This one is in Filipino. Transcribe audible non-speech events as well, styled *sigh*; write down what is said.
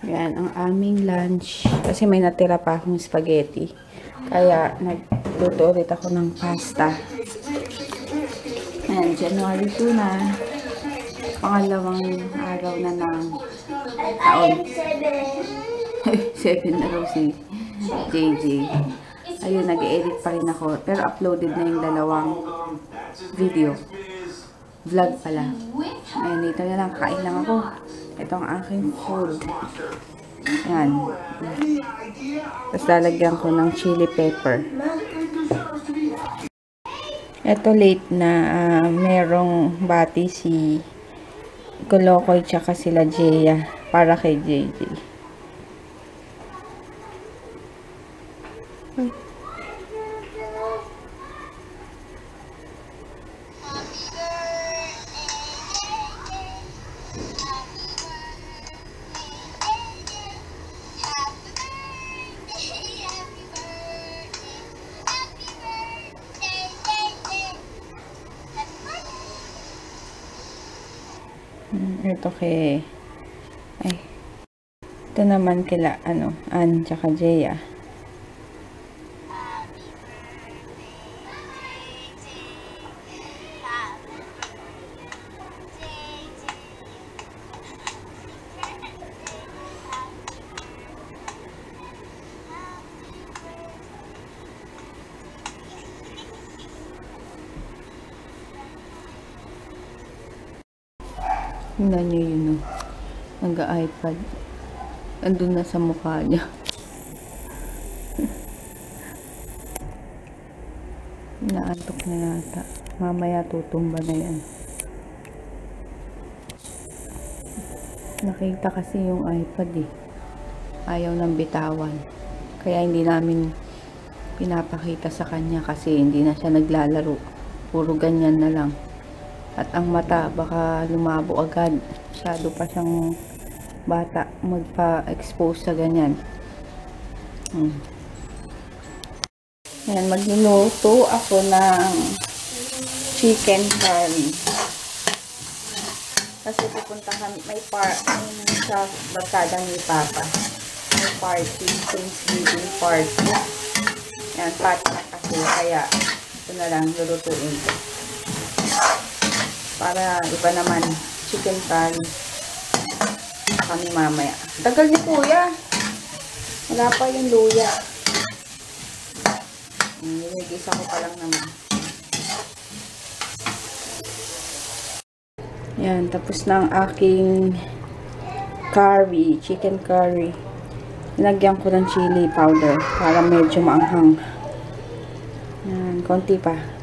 Yan, ang aming lunch. Kasi may natira pa akong spaghetti. Kaya, nagluto ulit ako ng pasta. Yan, January 2 na. Pangalawang araw na ng taon. *laughs* 7 na raw si JJ. Ayun, nag-edit pa rin ako. Pero uploaded na yung dalawang video. Vlog pala. Ayun, dito na lang. Kain lang ako. Ito ang aking food. Yan. Tapos lalagyan ko ng chili pepper. Ito late na ah, merong bati si Kolokoy tsaka sila Jeya para kay JJ. Ay. Ito kay... Ay. Ito naman kila, ano, Ann tsaka Jeya. Tingnan niyo yun, oh. Nag-iPad. Andun na sa mukha niya. *laughs* Naantok na yata. Mamaya tutumba na yan. Nakita kasi yung iPad eh. Ayaw ng bitawan. Kaya hindi namin pinapakita sa kanya kasi hindi na siya naglalaro. Puro ganyan na lang. At ang mata, baka lumabo agad. Masyado pa siyang bata magpa-expose sa ganyan. Hmm. Yan, magluluto ako ng chicken curry. Kasi pupunta kami, may par sa barkada ni Papa. May party, Thanksgiving party. Yan, patnak kasi, kaya ito na lang lulutuin ko para iba naman chicken curry kami mamaya. Tagal ni kuya. Wala pa yung luya. Nilagisa ko pa lang naman. Yan, tapos na ang aking curry, chicken curry. Nilagyan ko ng chili powder para medyo maanghang. Yan, konti pa.